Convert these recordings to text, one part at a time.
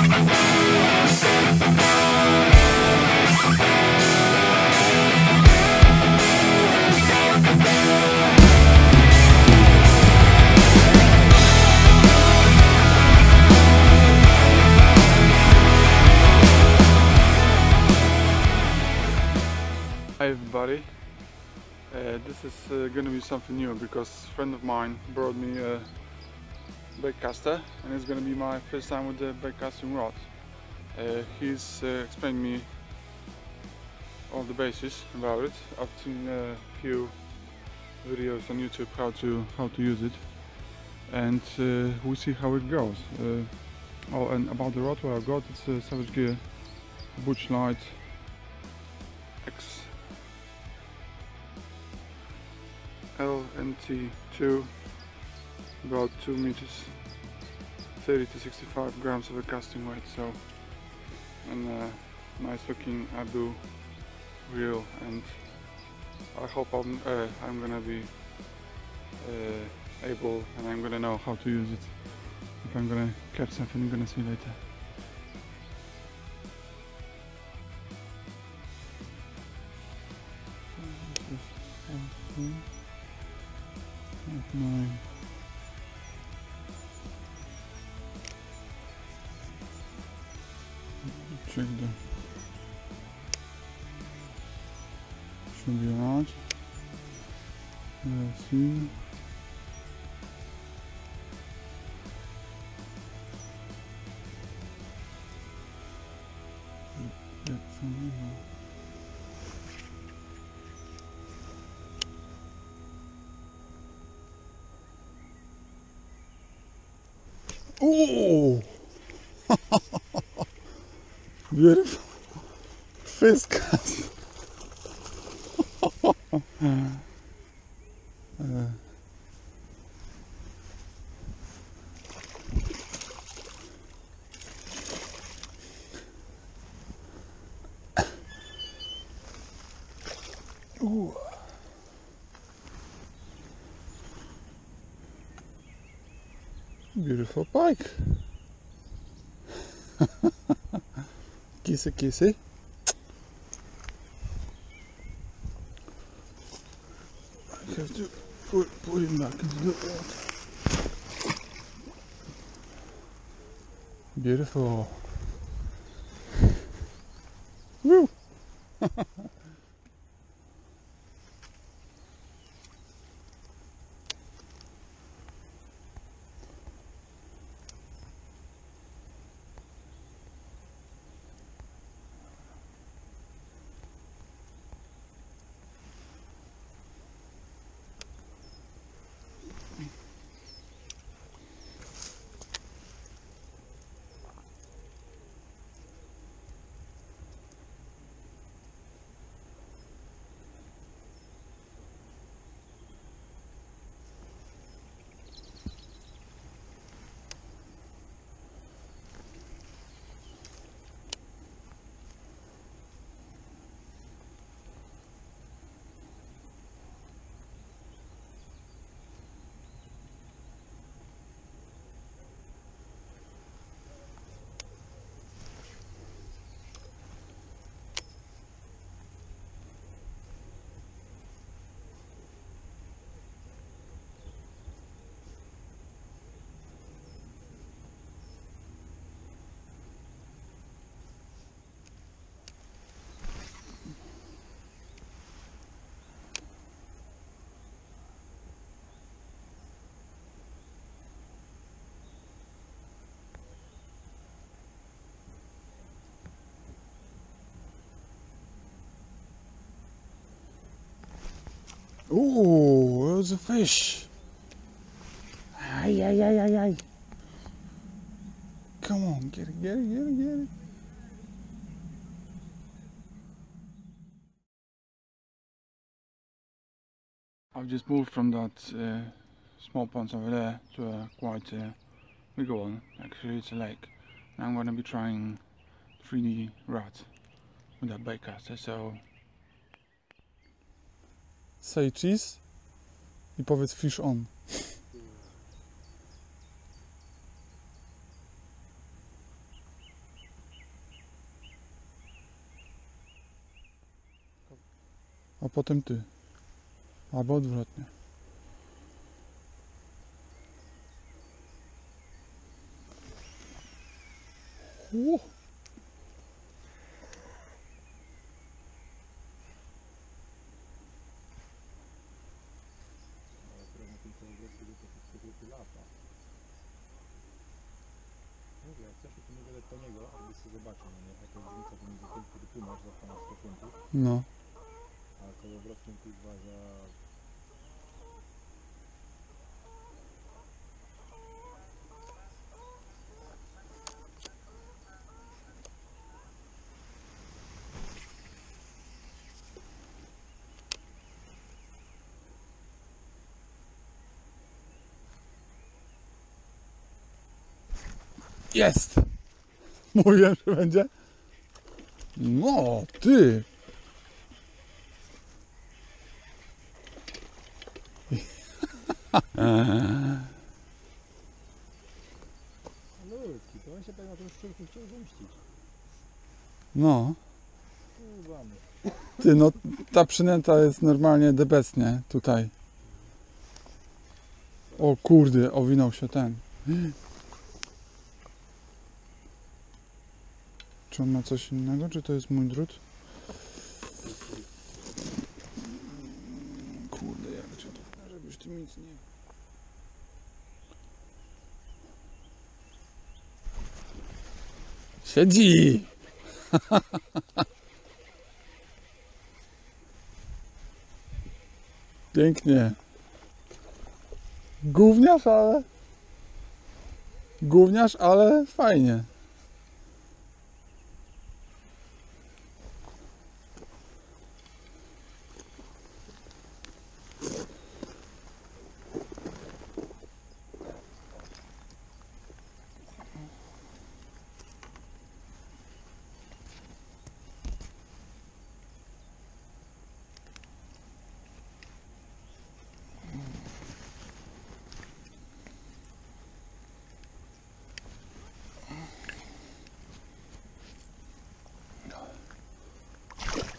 Hi everybody. Uh, this is uh, gonna be something new because a friend of mine brought me a baitcaster and it's gonna be my first time with the baitcasting rod. Uh, he's uh, explained me all the basics about it. I've seen a few videos on YouTube how to how to use it and uh, we see how it goes. Uh, oh and about the rod what I've got it's a Savage Gear Butch Light X LNT2 about 2 meters 30 to 65 grams of a casting weight so and a nice looking Abu reel and I hope I'm, uh, I'm gonna be uh, able and I'm gonna know how to use it if I'm gonna catch something I'm gonna see later nine. Should be alright. Let's see. Oh! Beautiful fish cast. Beautiful pike. kissy kissy. I eh? have to put, put him back into the water. Beautiful. Woo! Ooh, there's a fish. Ay, ay, ay, ay, ay. Come on, get it, get it, get it, get it. I've just moved from that uh, small pond over there to a quite uh, bigger one. Actually, it's a lake. And I'm going to be trying 3D rat with that baitcaster. So say cheese i powiedz fish on. A potem ty. Albo odwrotnie. No. a kołowrotkiem kuźwa za... Jest! Mówiłem, że będzie. No, ty! Malutki, to on się tak na tym szczurku chciał zemścić. No, ty, no ta przynęta jest normalnie the best, nie? Tutaj. O kurde, owinął się ten. Czy on ma coś innego, czy to jest mój drut? 5 dni. Siedzi! Pięknie. Gówniarz, ale... Gówniarz, ale fajnie.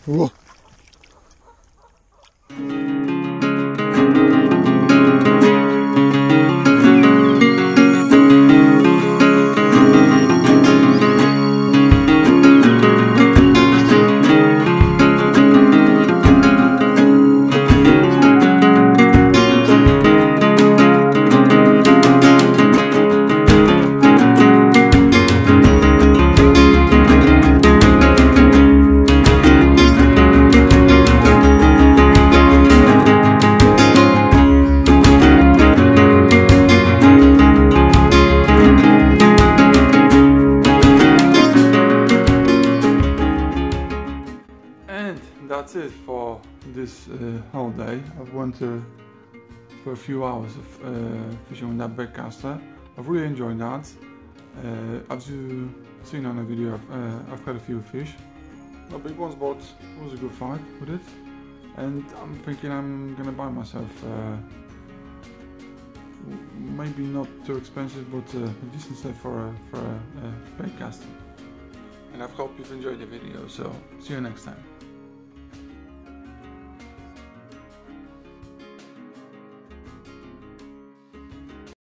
우 day. I've went for a few hours of uh, fishing with that baitcaster. I've really enjoyed that. Uh, as you seen on the video, I've, uh, I've had a few fish. Not big ones, but it was a good fight with it. And I'm thinking I'm gonna buy myself uh, maybe not too expensive, but uh, a decent set for a, for a, a baitcaster. And I hope you've enjoyed the video, so see you next time.